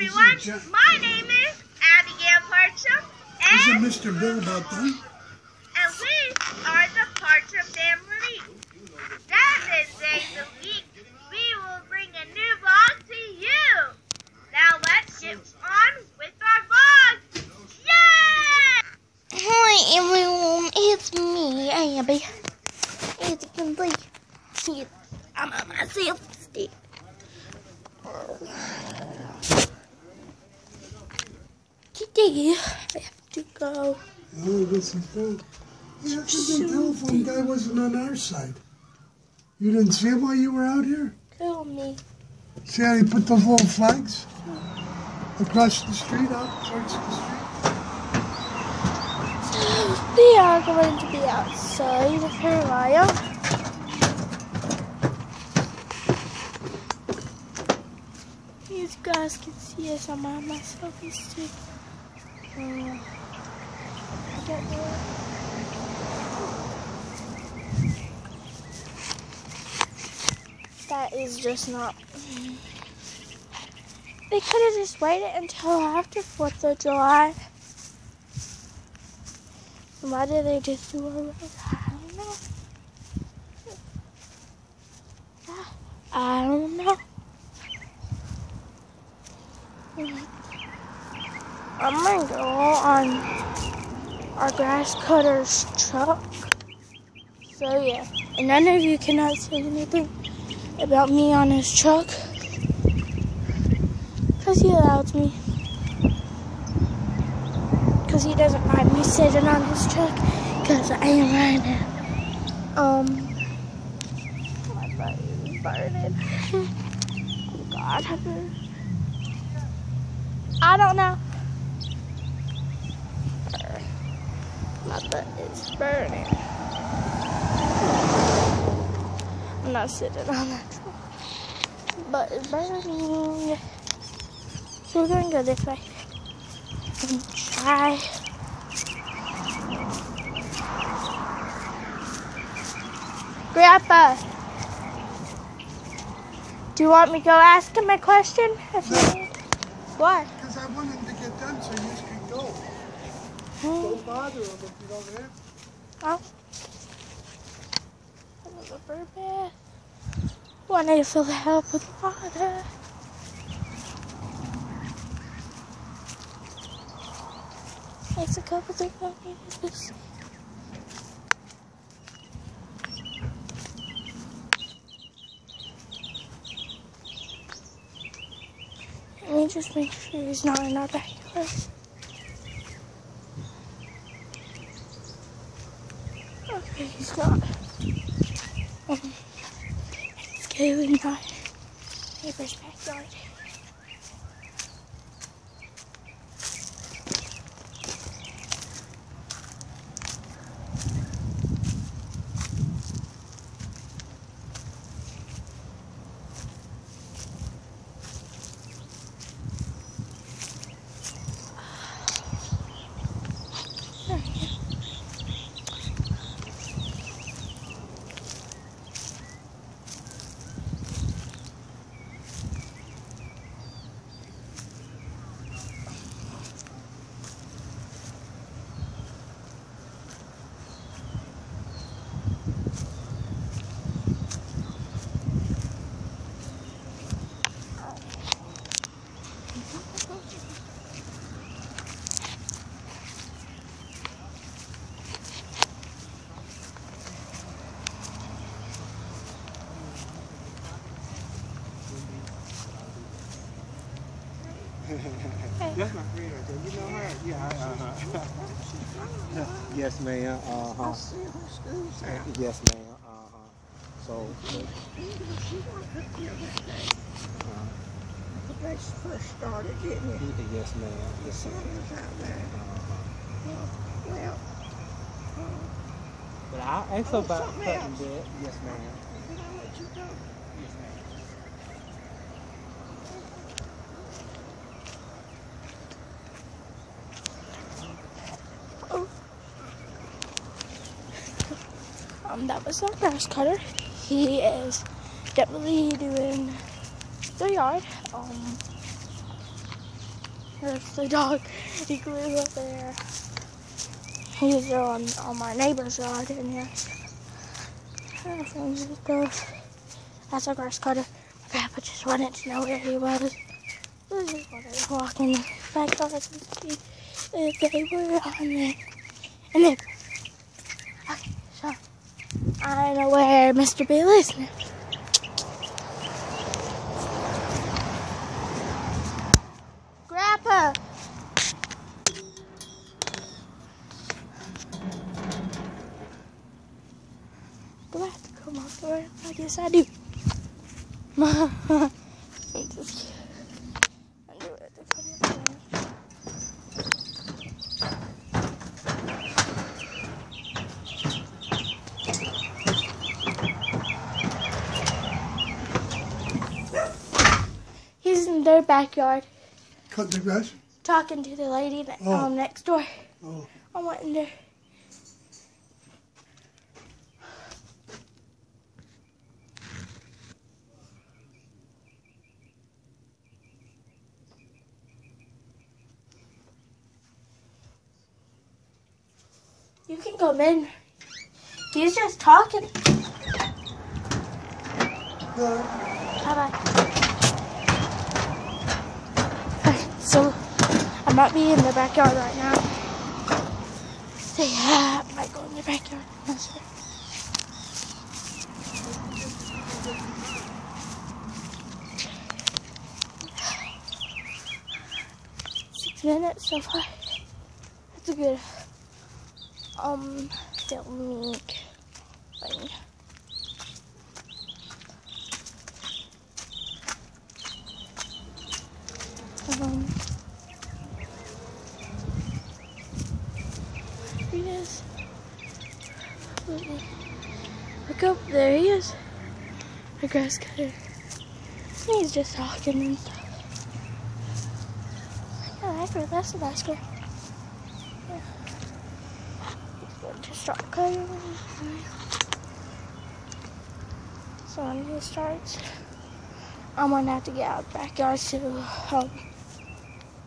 everyone. My name is Abigail Parcham, Isn't and, Mr. Bill about done? and we are the Parcham family. Seven days a week, we will bring a new vlog to you. Now let's get on with our vlog. Yay! Hi everyone, it's me, Abby. As you can see, see, I'm on my selfie stick. Today, I have to go. Oh, get some food. Yeah, the telephone guy wasn't on our side? You didn't see him while you were out here? Kill me. See how he put those little flags across the street, out towards the street? We are going to be outside for a while. Guys can see us. I'm on my selfie stick. That is just not. They could have just waited until after 4th of July. Why did they just do a road? I don't know. I don't know. I'm gonna go on our grass cutter's truck. So yeah, and none of you cannot say anything about me on his truck. Cause he allows me. Cause he doesn't mind me sitting on his truck. Cause I am right now. Um, my butt is burning. oh God, I don't know. My butt is burning. I'm not sitting on that. Butt is burning. So we're gonna go this way and try. Grandpa, do you want me to go ask him a question? What? Because I want him to get done so you can go. Hmm? Don't bother him if you don't have to. Oh. Another bird bath. Oh, I need to fill that up with water. Makes a couple things I need to do. Let me just make sure he's not in our backyard. Okay, he's not. Um, in my neighbor's backyard. There we go. That's my friend right there. You know her? Yeah. Uh-huh. yes, ma'am. Uh-huh. Yes, ma'am. Uh-huh. So, They first started, didn't uh, yes, ma'am. Yes, ma'am. Uh-huh. Well, But I'll ask her about something that. Yes, ma'am. did I let you go? Yes, ma'am. Um, that was our grass cutter. He is definitely doing the yard. Um, There's the dog. He grew up there. He's on, on my neighbor's yard, and yes. I. That's our grass cutter. My grandpa just wanted to know where he was. He just wanted to walk see if they were on there. And then, I don't know where Mr. Bill is now. Grandpa! Do I have to come off? I guess I do. I'm just kidding. I do have to come off the ramp. He's in their backyard Cut the grass? talking to the lady Oh. um, next door. Oh. I went in there. You can come in. He's just talking. Bye bye. So, I might be in the backyard right now. So, yeah, I might go in the backyard. Six minutes so far. That's a good um filming thing. Um, he is. Look up, there he is. The grass cutter. He's just talking and stuff. Yeah, agree, that's the basket. Yeah. He's going to start cutting. So when he starts, I'm gonna have to get out of the backyard so um,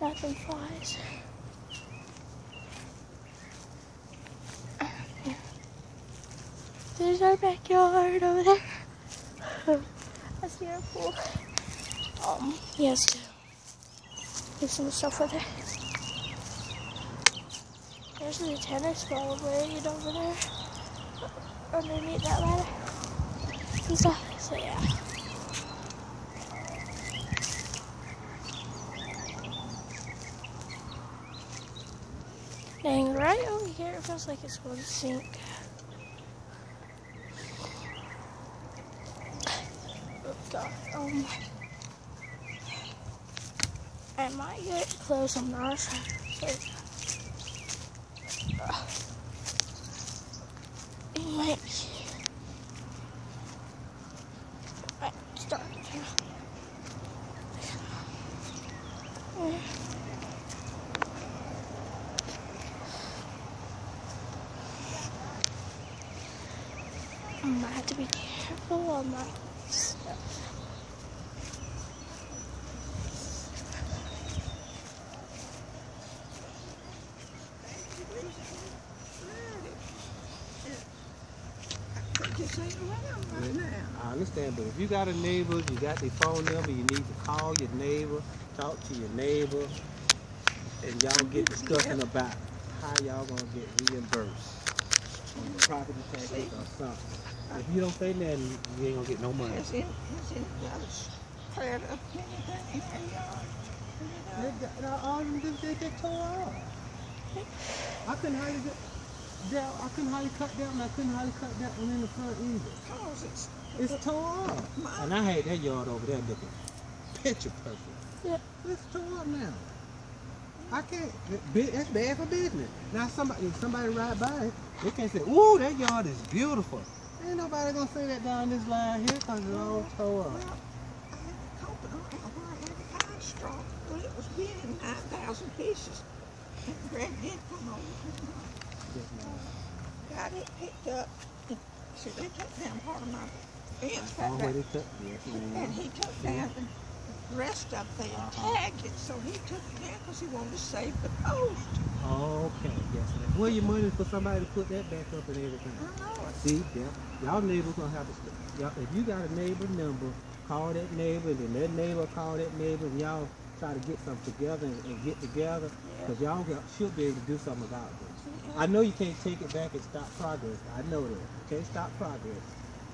nothing flies. There's our backyard over there. Airport. Um, yes, there's some stuff over there. There's the tennis ball right over there, underneath that ladder and stuff. So yeah. Dang, right over here, it feels like it's going to sink. Oh god, um, I might get close, I'm not sure. Might start. I have to be careful on my stuff. Just ain't around right now. I understand, but if you got a neighbor, you got their phone number, you need to call your neighbor, talk to your neighbor, and y'all get discussing about how y'all gonna get reimbursed on the property taxes or something. If you don't say nothing, you ain't gonna get no money. Has any, has anybody cleared up anything in their yard? They got, uh, all them they, they get tore off. I couldn't hardly get down. I couldn't hardly cut down. and I couldn't hardly cut down in the front either. Cause it's, It's tore off. And I had that yard over there looking picture perfect. Yeah. It's tore up now. I can't. That's bad for business. Now somebody, if somebody ride by it, they can't say, "Ooh, that yard is beautiful." Ain't nobody gonna say that down this line here because it's all tore up. well, I had company, I had five straw, but it was big in nine thousand pieces. And Greg did come over, got it picked up. See, they took down part of my fence. Already cut. Yes, And he took down the the rest of they Uh-huh. tagged it, so he took it down because he wanted to save the post. Okay, yes, ma'am. Where your money for somebody to put that back up and everything? I know it. See, yeah, y'all neighbors gonna have to, y'all, if you got a neighbor number, call that neighbor, and then that neighbor call that neighbor, and y'all try to get something together and, and get together, cause y'all should be able to do something about this. I know you can't take it back and stop progress. I know that. You can't stop progress.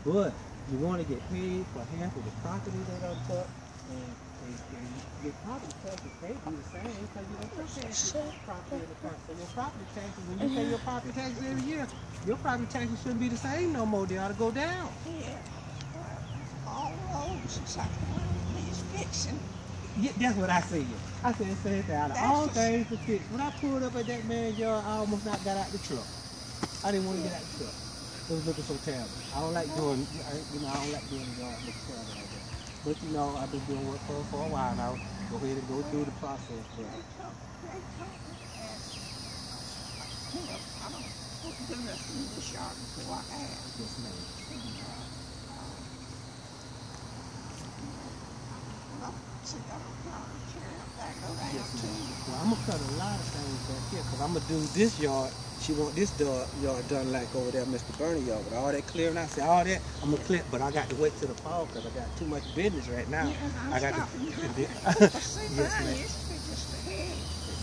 But you want to get paid for half of the property that I took, and, and, and your property taxes be the same because you don't pay on property of the tax. So your property taxes, when you pay your property taxes every year, your property taxes shouldn't be the same no more. They ought to go down. Yeah. All roads, it's like needs fixing. Yeah, that's what I said. I said, say it out of all things to fix. When I pulled up at that man's yard, I almost not got out the truck. I didn't want to get out the truck. It was looking so terrible. I don't like doing, I, you know, I don't like doing the yard look terrible like that. But you know, I've been doing work for for a while now. Go ahead and go through the process. But yes, ma'am. Yes, ma'am. Well, I'm gonna cut a lot of things back here because I'm gonna do this yard. She want this yard, yard done like over there, Mr. Bernie yard. With all that clearing out, see all that, I'm gonna clear. But I got to wait till the fall because I got too much business right now. Yeah, I'm got to. Yes, ma'am. used to be just a head.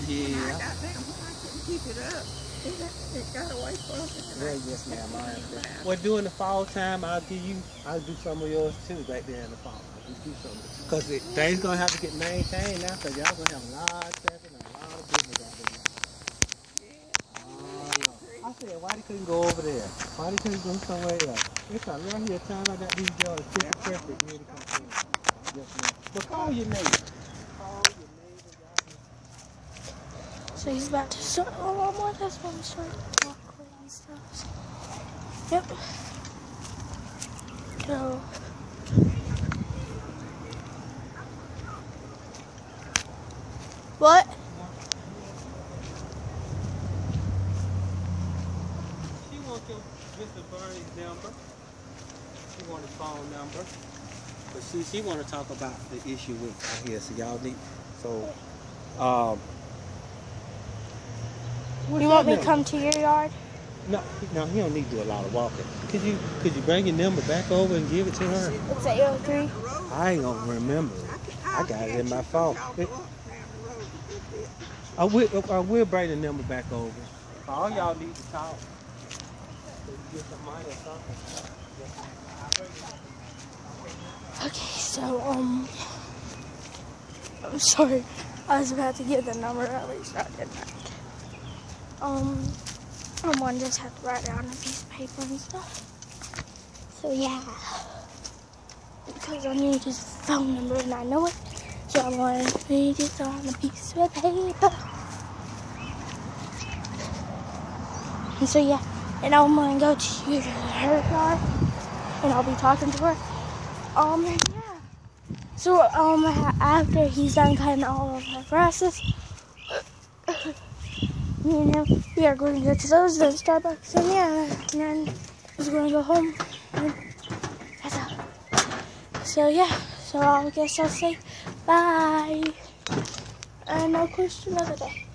Yeah. I got them, when I couldn't keep it up, it, it got away from it. Yeah, yes, ma'am. I understand. Well, during the fall time, I'll give you, I'll do some of yours too, right there in the fall. I'll do some. Cause it, things gonna have to get maintained now, cause y'all gonna have a lot of traffic and a lot of business out there. now. Oh, yeah. I said, why they couldn't go over there? Why they couldn't go somewhere else? It's a right here time I got these jobs picture perfect ready to come in. Yes, ma'am. But call your neighbor. Call your neighbor. So he's about to start. Oh, more this one start talking and stuff. Yep. So. What? She wants your Mr. Bernie's number. She want his phone number. But she she want to talk about the issue with out here. So y'all need so um. You want me to come to your yard? No, no, he don't need to do a lot of walking. Could you could you bring your number back over and give it to her? It's 803. The I ain't gonna remember it. I can- I I'll got it in my phone. It- go up down the road a good bit. I will, I will bring the number back over. All y'all need to talk. Get some money or something. So, um. I'm sorry. I was about to give the number, at least I did not. Um. Someone just had to write down a piece of paper and stuff. So, yeah. Because I need his phone number and I know it. So I wanted to read it on a piece of paper. And so, yeah. And I'm to go to her yard. And I'll be talking to her. Um. So, um, after he's done cutting all of our grasses, me and him, we are going to go to those, the Starbucks, and yeah, and then he's going to go home. So, yeah, so I guess I'll say bye. And question of the day.